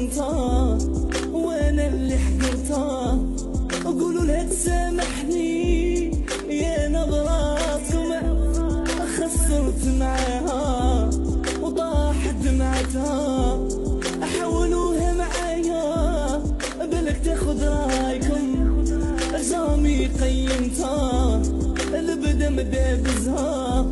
خونتها وأنا اللي حقرتها قولوا لها تسامحني يا نظراتكم خسرت معاها وطاحت دمعتها حولوها معايا بالك تاخذ رايكم. جامي قيمتها البدا مدابزها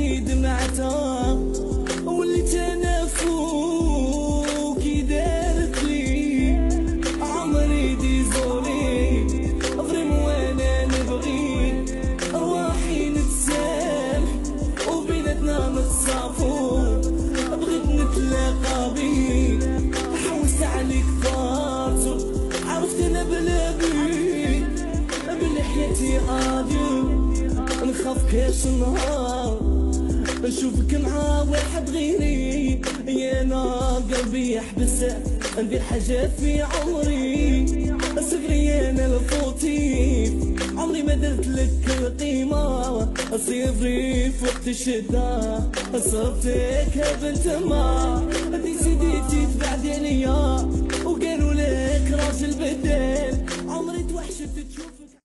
وجرحتني دمعتها وليت أنا فوق دارت لي. عمري ديزولي ضرم وأنا نبغي. ارواحي نتسامح وبيناتنا نتصافو بغيت نتلاقى بيك حوست عليك فارتو عرفت أنا بلا بيك بلي حياتي adieu نخاف كاش نهار. نشوفك مع واحد غيري. يا نار قلبي يحبس ندير حاجات في عمري. صغري أنا ال fautif عمري ما درت لك القيمة. صفري في وقت الشدة. صرفتك يا بنت ما دي سيدي تبعدي عليا وقالوا لك راجل بدل عمري توحشت تشوف